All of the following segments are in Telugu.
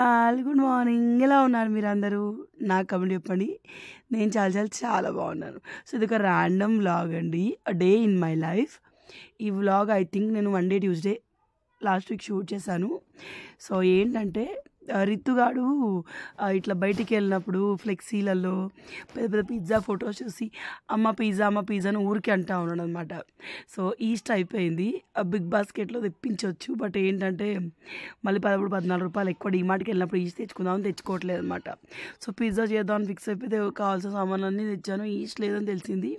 ఆల్ గుడ్ మార్నింగ్ ఎలా ఉన్నారు మీరు అందరూ నా కబులు చెప్పండి. నేను చాలా చాలా చాలా బాగున్నాను. సో ఇది ఒక ర్యాండమ్ వ్లాగ్ అండి. డే ఇన్ మై లైఫ్ ఈ వ్లాగ్ ఐ థింక్ నేను one day Tuesday last week shoot చేశాను. సో ఏంటంటే రిత్తుగాడు ఇట్లా బయటికి వెళ్ళినప్పుడు ఫ్లెక్సీలలో పెద్ద పెద్ద పిజ్జా ఫొటోస్ చూసి అమ్మ పిజ్జా అమ్మ పిజ్జాను ఊరికే ఊరికి అంటా ఉన్నాడు అనమాట సో ఈస్ట్ అయిపోయింది. ఆ బిగ్ బాస్కెట్లో తెప్పించవచ్చు బట్ ఏంటంటే మళ్ళీ పదమూడు పద్నాలుగు రూపాయలు ఎక్కువ డిమార్ట్కి వెళ్ళినప్పుడు ఈస్ట్ తెచ్చుకుందామని తెచ్చుకోవట్లేదు అనమాట సో పిజ్జా చేద్దామని ఫిక్స్ అయిపోతే కావాల్సిన సామాన్లన్నీ తెచ్చాను. ఈస్ట్ లేదని తెలిసింది.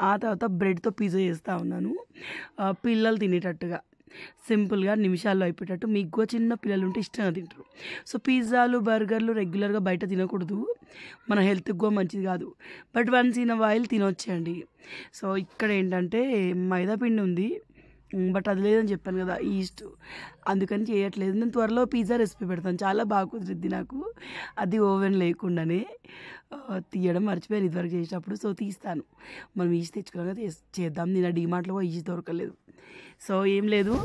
ఆ తర్వాత బ్రెడ్తో పిజ్జా చేస్తూ ఉన్నాను. పిల్లలు తినేటట్టుగా. సింపుల్గా నిమిషాల్లో అయిపోయేటట్టు. మీకు కూడా చిన్న పిల్లలు ఉంటే ఇష్టంగా తింటారు. సో పిజ్జాలు బర్గర్లు రెగ్యులర్గా బయట తినకూడదు. మన హెల్త్కి కూడా మంచిది కాదు. బట్ వన్స్ ఇన్ వైల్ తినొచ్చండి. సో ఇక్కడ ఏంటంటే మైదాపిండి ఉంది. బట్ అది లేదని చెప్పాను కదా ఈస్ట్ అందుకని చేయట్లేదు. నేను త్వరలో పిజ్జా రెసిపీ పెడతాను. చాలా బాగా కుదిరిద్ది నాకు. అది ఓవెన్ లేకుండానే తీయడం మర్చిపోయాను ఇదివరకు చేసేటప్పుడు. సో తీస్తాను. మనం ఈస్ట్ తెచ్చుకున్నాక చేద్దాం. నేను ఆ డిమార్ట్లో ఈస్ట్ దొరకలేదు. సో ఏం లేదు.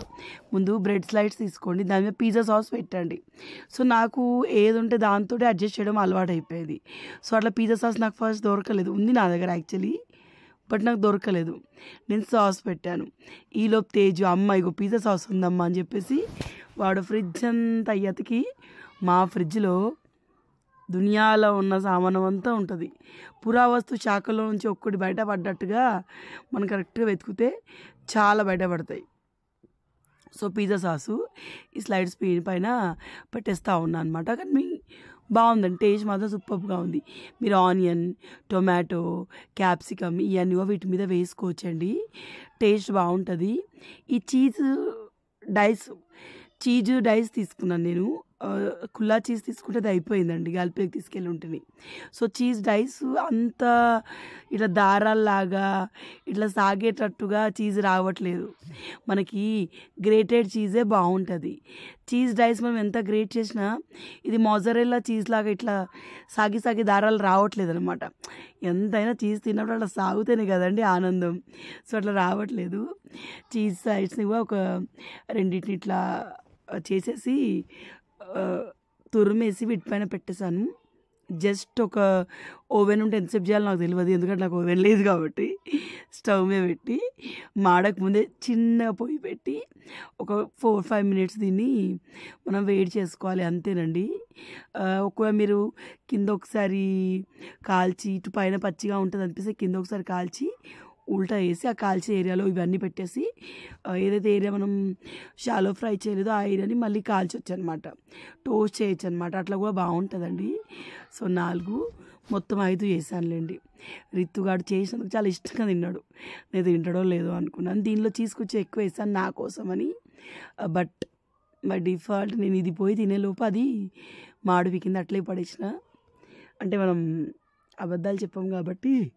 ముందు బ్రెడ్ స్లైడ్స్ తీసుకోండి. దాని మీద పిజ్జా సాస్ పెట్టండి. సో నాకు ఏది ఉంటే దాంతో అడ్జస్ట్ చేయడం అలవాటు అయిపోయేది సో అట్లా పిజ్జా సాస్ నాకు ఫస్ట్ దొరకలేదు. ఉంది నా దగ్గర యాక్చువల్లీ. బట్ నాకు దొరకలేదు. నేను సాస్ పెట్టాను. ఈలోపు తేజు అమ్మ ఇగో పిజ్జా సాస్ ఉందమ్మా అని చెప్పేసి వాడు ఫ్రిడ్జ్ అంతా ఎతికి మా ఫ్రిడ్జ్లో దునియాలో ఉన్న సామానం అంతా ఉంటుంది. పురావస్తు శాఖలో నుంచి ఒక్కటి బయటపడ్డట్టుగా మనం కరెక్ట్గా వెతికితే చాలా బయటపడతాయి. సో పిజ్జా సాసు ఈ స్లైడ్ స్పీడ్ పైన పెట్టేస్తూ ఉన్నా అనమాట కానీ బాగుందండి. టేస్ట్ మాత్రం సూపర్గా ఉంది. మీరు ఆనియన్ టొమాటో క్యాప్సికమ్ ఇవన్నీ వీటి మీద వేసుకోవచ్చండి. టేస్ట్ బాగుంటుంది. ఈ చీజ్ డైస్ చీజ్ డైస్ తీసుకున్నాను నేను. కుల్లా చీజ్ తీసుకుంటే అది అయిపోయిందండి. గాలిపేకి తీసుకెళ్ళి ఉంటుంది సో చీజ్ డైస్ అంత ఇట్లా దారాల్లాగా ఇట్లా సాగేటట్టుగా చీజ్ రావట్లేదు. మనకి గ్రేటెడ్ చీజే బాగుంటుంది. చీజ్ డైస్ మనం ఎంత గ్రేట్ చేసినా ఇది మొజరెల్లా చీజ్ లాగా ఇట్లా సాగి సాగి దారాలు రావట్లేదు అనమాట ఎంతైనా చీజ్ తిన్నప్పుడు అట్లా సాగుతేనే కదండి ఆనందం. సో అట్లా రావట్లేదు. చీజ్ సైడ్స్ని కూడా ఒక రెండింటిని ఇట్లా చేసేసి తురిమేసి వీటిపైన పెట్టేశాను. జస్ట్ ఒక ఓవెన్ ఉంటే ఎంతసేపు చేయాలో నాకు తెలియదు ఎందుకంటే నాకు ఓవెన్ లేదు కాబట్టి. స్టవ్ మీద పెట్టి మాడక ముందే చిన్న పొయ్యి పెట్టి ఒక ఫోర్ ఫైవ్ మినిట్స్ దీన్ని మనం వెయిట్ చేసుకోవాలి అంతేనండి. ఒకవేళ మీరు కింద ఒకసారి కాల్చి ఇటు పైన పచ్చిగా ఉంటుంది అనిపిస్తే కింద ఒకసారి కాల్చి ఉల్టా వేసి ఆ కాల్చే ఏరియాలో ఇవన్నీ పెట్టేసి ఏదైతే ఏరియా మనం షాలో ఫ్రై చేయలేదో ఆ ఏరియాని మళ్ళీ కాల్చొచ్చు అనమాట టోస్ట్ చేయొచ్చు అనమాట అట్లా కూడా బాగుంటుందండి. సో నాలుగు మొత్తం ఐదు చేశానులేండి. రిత్తుగాడు చేసినందుకు చాలా ఇష్టంగా తిన్నాడు. నేను తింటాడో లేదో అనుకున్నాను. దీనిలో తీసుకొచ్చి ఎక్కువ వేసాను నా కోసమని. బట్ బై డిఫాల్ట్ నేను ఇది పోయి తినేలోపు అది మాడు కింద అట్లే పడేసిన. అంటే మనం అబద్ధాలు చెప్పాం కాబట్టి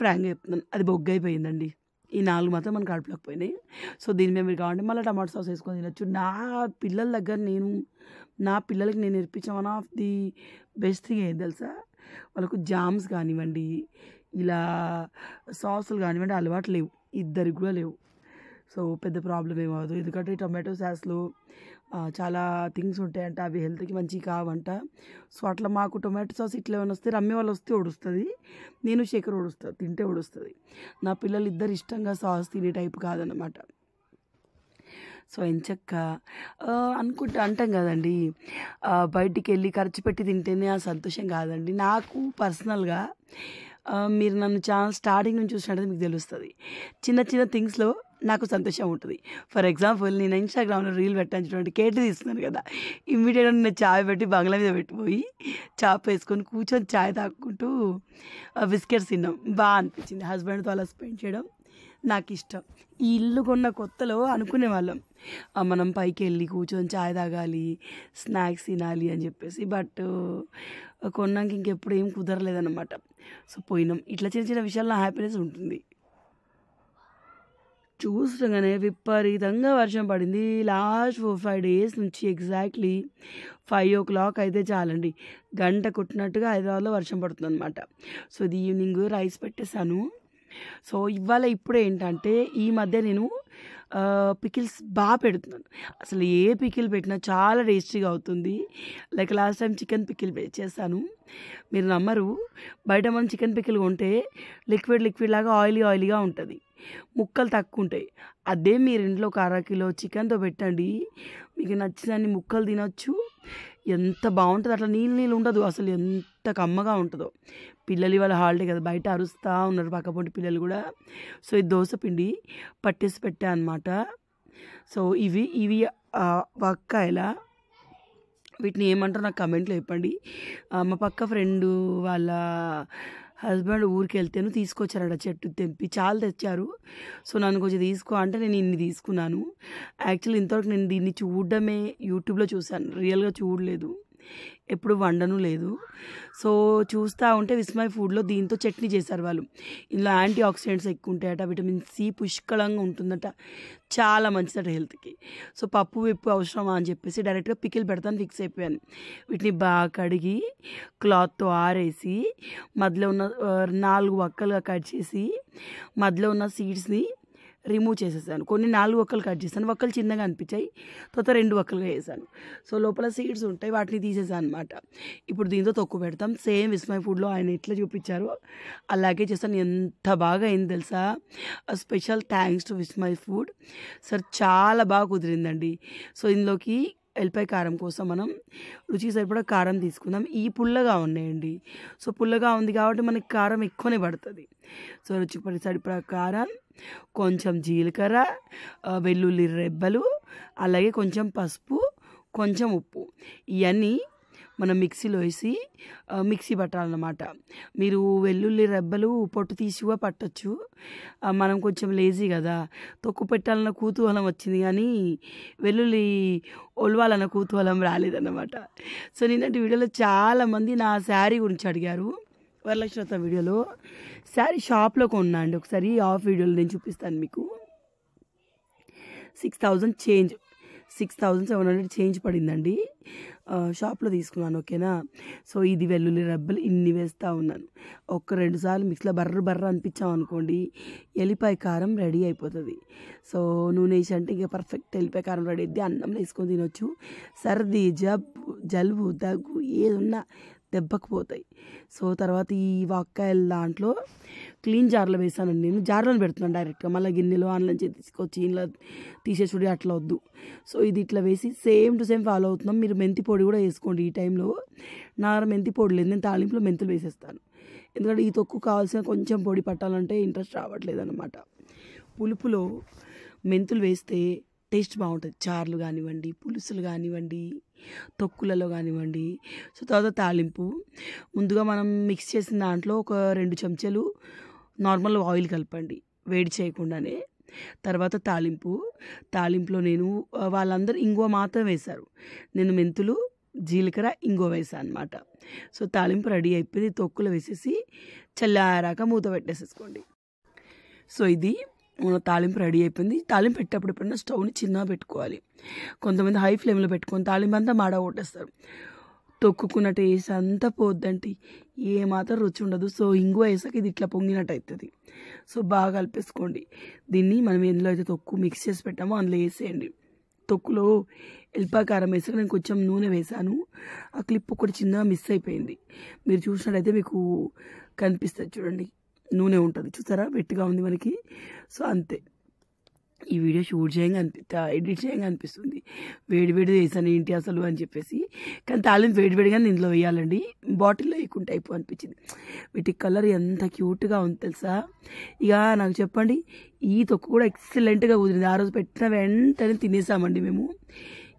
ఫ్రాంక్గా చెప్తున్నాను. అది బొగ్గు అయిపోయిందండి ఈ నాలుగు మాత్రం మన కడుపులోకి పోయినాయి. సో దీని మీద మీరు కావాలంటే మళ్ళీ టమాటో సాస్ వేసుకొని తినొచ్చు. నా పిల్లల దగ్గర నేను నా పిల్లలకి నేను నేర్పించిన one of the best thing ఏం తెలుసా? వాళ్ళకు జామ్స్ కానివ్వండి ఇలా సాసులు కానివ్వండి అలవాటు లేవు. ఇద్దరికి కూడా లేవు. సో పెద్ద ప్రాబ్లం ఏమవుతుంది ఎందుకంటే టొమాటో సాస్లో చాలా థింగ్స్ ఉంటాయంట. అవి హెల్త్కి మంచివి కావంట. సో అట్లా మాకు టొమాటో సాస్ ఇట్లా ఏమైనా వస్తే రమ్మే వాళ్ళు వస్తే ఉడుస్తుంది నేను శేఖర్ ఉడుస్తుంది తింటే ఉడుస్తుంది నా పిల్లలు ఇద్దరు ఇష్టంగా సాస్ తినే టైప్ కాదనమాట సో ఎంచక్క. అనుకుంటా అంటాం కదండి. బయటికి వెళ్ళి ఖర్చు పెట్టి తింటేనే ఆ సంతోషం కాదండి. నాకు పర్సనల్గా మీరు నన్ను చాలా స్టార్టింగ్ నుంచి చూసినట్టు మీకు తెలుస్తుంది. చిన్న చిన్న థింగ్స్లో నాకు సంతోషం ఉంటుంది. ఫర్ ఎగ్జాంపుల్ నేను ఇన్స్టాగ్రామ్లో రీల్ పెట్టాను చూడండి కేటు తీసుకున్నాను కదా. ఇమ్మీడియట్గా నేను చాయ్ పెట్టి బంగ్లా మీద పెట్టిపోయి చాప్ వేసుకొని కూర్చొని చాయ్ తాక్కుంటూ బిస్కెట్స్ తిన్నాం. బాగా అనిపించింది. హస్బెండ్తో అలా స్పెండ్ చేయడం నాకు ఇష్టం. ఈ ఇల్లు కొన్న కొత్తలో అనుకునే వాళ్ళం. మనం పైకి వెళ్ళి కూర్చొని చాయ్ తాగాలి స్నాక్స్ తినాలి అని చెప్పేసి. బట్ కొన్నాక ఇంకెప్పుడు ఏం కుదరలేదన్నమాట. సో పోయినాం. ఇట్లా చిన్న చిన్న విషయాల్లో హ్యాపీనెస్ ఉంటుంది. చూస్తుండగానే విపరీతంగా వర్షం పడింది. లాస్ట్ ఫోర్ ఫైవ్ డేస్ నుంచి ఎగ్జాక్ట్లీ ఫైవ్ ఓ క్లాక్ అయితే చాలండి. గంట కొట్టినట్టుగా హైదరాబాద్లో వర్షం పడుతుంది అనమాట సో ఇది ఈవినింగ్ రైస్ పెట్టేశాను. సో ఇవాళ ఇప్పుడు ఏంటంటే ఈ మధ్య నేను పికిల్స్ బాగా పెడుతున్నాను. అసలు ఏ పికిల్ పెట్టినా చాలా టేస్టీగా అవుతుంది. Like last time chicken pickle చేశాను. మీరు నమ్మరు. బయట మనం చికెన్ పికిల్ కొంటే లిక్విడ్ లిక్విడ్ లాగా ఆయిలీ ఆయిలీగా ఉంటుంది. ముక్కలు తక్కువ ఉంటాయి. అదే మీరు ఇంట్లో ఒక అర కిలో చికెన్తో పెట్టండి. మీకు నచ్చినన్ని ముక్కలు తినొచ్చు. ఎంత బాగుంటుంది. అట్లా నీళ్ళు నీళ్ళు ఉండదు. అసలు ఎంత కమ్మగా ఉంటుందో. పిల్లలు ఇవాళ హాలిడే కదా. బయట అరుస్తూ ఉన్నారు పక్కపొంటి పిల్లలు కూడా. సో ఈ దోశ పిండి పట్టేసి పెట్టా అనమాట సో ఇవి ఇవి వక్కాయల. వీటిని ఏమంటారు నాకు కమెంట్లో చెప్పండి. మా పక్క ఫ్రెండ్ వాళ్ళ హస్బెండ్ ఊరికి వెళ్తేను తీసుకొచ్చారట చెట్టు తెంపి చాలా తెచ్చారు. సో నన్ను కొంచెం తీసుకో అంటే నేను ఇన్ని తీసుకున్నాను. యాక్చువల్లీ ఇంతవరకు నేను దీన్ని చూడడమే యూట్యూబ్లో చూశాను. రియల్గా చూడలేదు. ఎప్పుడు వండను లేదు. సో చూస్తూ ఉంటే విస్మయ్ ఫుడ్లో దీంతో చట్నీ చేశారు వాళ్ళు. ఇందులో యాంటీ ఆక్సిడెంట్స్ ఎక్కువ ఉంటాయట విటమిన్ సి పుష్కలంగా ఉంటుందట. చాలా మంచిదట హెల్త్కి సో పప్పు విప్పు అవసరమా అని చెప్పేసి డైరెక్ట్గా పికిల్ పెడతాను ఫిక్స్ అయిపోయాను. వీటిని బాగా కడిగి క్లాత్తో ఆరేసి మధ్యలో ఉన్న నాలుగు వక్కలుగా కట్ చేసి మధ్యలో ఉన్న సీడ్స్ని రిమూవ్ చేసేసాను. కొన్ని నాలుగు ఒక్కలు కట్ చేశాను. ఒక్కలు చిన్నగా అనిపించాయి. తర్వాత రెండు ఒక్కలుగా వేసాను సో లోపల సీడ్స్ ఉంటాయి. వాటిని తీసేసాను అనమాట ఇప్పుడు దీంతో తొక్కు పెడతాం. సేమ్ విస్మయ్ ఫుడ్లో ఆయన ఎట్లా చూపించారో అలాగే చేస్తాను ఎంత బాగా అయింది తెలుసా? Special thanks to Vismai Food sir చాలా బాగా కుదిరిందండి. సో ఇందులోకి ఎల్లిపాయ కారం కోసం మనం రుచి సరిపడా కారం తీసుకుందాం. ఈ పుల్లగా ఉన్నాయండి. సో పుల్లగా ఉంది కాబట్టి మనకి కారం ఎక్కువనే పడుతుంది. సో రుచికి పడి సరిపడా కారం కొంచెం జీలకర్ర వెల్లుల్లి రెబ్బలు అలాగే కొంచెం పసుపు కొంచెం ఉప్పు. ఇవన్నీ మనం మిక్సీలో వేసి మిక్సీ పట్టాలన్నమాట. మీరు వెల్లుల్లి రెబ్బలు పొట్టు తీసి కూడా పట్టచ్చు. మనం కొంచెం లేజీ కదా. తొక్కు పెట్టాలన్న కూతూహలం వచ్చింది కానీ వెల్లుల్లి ఒలవాలన్న కూతూహలం రాలేదన్నమాట. సో నిన్నటి వీడియోలో చాలామంది నా శారీ గురించి అడిగారు. వరలక్ష్మత వీడియోలో. శారీ షాప్లో కొన్నా అండి ఒకసారి ఆఫ్ వీడియోలో నేను చూపిస్తాను మీకు. Six thousand change. Six thousand seven hundred change పడిందండి. షాప్లో తీసుకున్నాను ఓకేనా? సో ఇది వెల్లుల్లి రబ్బలు ఇన్ని వేస్తూ ఉన్నాను. ఒక్క రెండు సార్లు మిక్స్లో బర్ర బర్ర అనిపించాం అనుకోండి ఎల్లిపాయ కారం రెడీ అయిపోతుంది. సో నూనె వేసి అంటే ఇక పర్ఫెక్ట్ ఎల్లిపాయ కారం రెడీ అయితే అన్నం వేసుకొని తినొచ్చు. సర్ది జబ్బు జలుబు దగ్గు ఏదున్నా దెబ్బకు పోతాయి. సో తర్వాత ఈ వాక్కాయల దాంట్లో క్లీన్ జార్లో వేసానండి నేను జార్లో పెడుతున్నాను డైరెక్ట్గా. మళ్ళీ గిన్నెలో ఆన్లైన్ చేసి తీసుకొచ్చి ఇంట్లో తీసేసుడి అట్లా వద్దు. సో ఇది ఇట్లా వేసి సేమ్ టు సేమ్ ఫాలో అవుతున్నాం. మీరు మెంతి పొడి కూడా వేసుకోండి ఈ టైంలో. నా మెంతి పొడి లేదు. నేను తాలింపులో మెంతులు వేసేస్తాను. ఎందుకంటే ఈ తొక్కు కావాల్సిన కొంచెం పొడి పట్టాలంటే ఇంట్రెస్ట్ రావట్లేదు అనమాట పులుపులో మెంతులు వేస్తే టేస్ట్ బాగుంటుంది. చారులు కానివ్వండి పులుసులు కానివ్వండి తొక్కులలో కానివ్వండి. సో తర్వాత తాలింపు. ముందుగా మనం మిక్స్ చేసిన దాంట్లో ఒక రెండు చెంచాలు నార్మల్ ఆయిల్ కలపండి. వేడి చేయకుండానే. తర్వాత తాలింపు. తాలింపులో నేను వాళ్ళందరూ ఇంగువ మాత్రం వేశారు. నేను మెంతులు జీలకర్ర ఇంగువ వేసాను అనమాట సో తాలింపు రెడీ అయిపోయింది. తొక్కులు వేసేసి చల్లారాక మూత పెట్టేసేసుకోండి. సో ఇది మన తాలింపు రెడీ అయిపోయింది. తాలింపు పెట్టేటప్పుడు ఎప్పుడైనా స్టవ్ని చిన్నగా పెట్టుకోవాలి. కొంతమంది హై ఫ్లేమ్లో పెట్టుకొని తాలింపు అంతా మాడ కొట్టేస్తారు తొక్కుకున్నట్టు వేసి అంతా పోద్దంటే ఏమాత్రం రుచి ఉండదు. సో ఇంగువ వేసాక ఇది ఇట్లా పొంగినట్టు అవుతుంది సో బాగా కలిపేసుకోండి. దీన్ని మనం ఎందులో అయితే తొక్కు మిక్స్ చేసి పెట్టామో అందులో వేసేయండి. తొక్కులో ఎల్పాకారం కారం వేసాక నేను కొంచెం నూనె వేసాను. ఆ క్లిప్ ఒకటి చిన్నగా మిస్ అయిపోయింది. మీరు చూసినట్టయితే మీకు కనిపిస్తుంది చూడండి. నూనె ఉంటుంది. చూసారా? వెట్టిగా ఉంది మనకి. సో అంతే. ఈ వీడియో షూట్ చేయంగా అనిపి ఎడిట్ చేయంగా అనిపిస్తుంది. వేడి వేడి వేసాను ఏంటి అసలు అని చెప్పేసి. కానీ తాలింపు వేడి వేడిగా ఇందులో వేయాలండి. బాటిల్లో వేయకుంటే అయిపో అనిపించింది. వీటి కలర్ ఎంత క్యూట్గా ఉంది తెలుసా? ఇక నాకు చెప్పండి ఈ తొక్కు కూడా ఎక్సలెంట్గా కుదిరింది. ఆ రోజు పెట్టిన వెంటనే తినేసామండి మేము.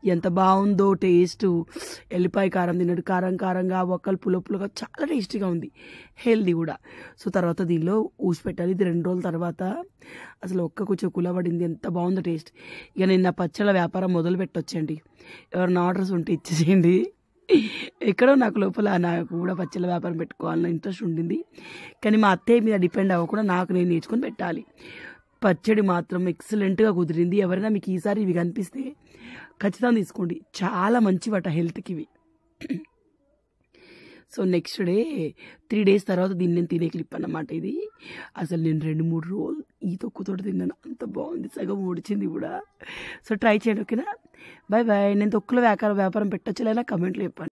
ఎంత బాగుందో టేస్ట్. ఎల్లిపాయ కారం తిన్నట్టు కారం కారంగా ఒక్కలు పులుపులుగా చాలా టేస్టీగా ఉంది. హెల్దీ కూడా. సో తర్వాత దీనిలో ఊసి పెట్టాలి. ఇది రెండు రోజుల తర్వాత అసలు ఒక్క కొంచెం కులబడింది. ఎంత బాగుందో టేస్ట్. ఇక నేను నా పచ్చళ్ళ వ్యాపారం మొదలు పెట్టొచ్చండి. ఎవరైనా ఆర్డర్స్ ఉంటే ఇచ్చేసేయండి. ఎక్కడో నాకు లోపల నాకు కూడా పచ్చళ్ళ వ్యాపారం పెట్టుకోవాలన్న ఇంట్రెస్ట్ ఉండింది. కానీ మా అత్తయ్య మీద డిపెండ్ అవ్వకుండా నాకు నేను నేర్చుకొని పెట్టాలి. పచ్చడి మాత్రం ఎక్సలెంట్గా కుదిరింది. ఎవరైనా మీకు ఈసారి ఇవి కనిపిస్తే ఖచ్చితంగా తీసుకోండి. చాలా మంచివట హెల్త్కి ఇవి so next day three days తర్వాత దీన్ని నేను తినే క్లిప్ అన్నమాట ఇది. అసలు నేను రెండు మూడు రోజులు ఈ తొక్కుతోటి తిన్నాను. అంత బాగుంది. సగం ఓడిచింది కూడా. సో ట్రై చేయండి ఓకేనా? బాయ్ బాయ్ నేను తొక్కుల వ్యాపారం వ్యాపారం పెట్టచ్చు లేదా కమెంట్లో చెప్పండి.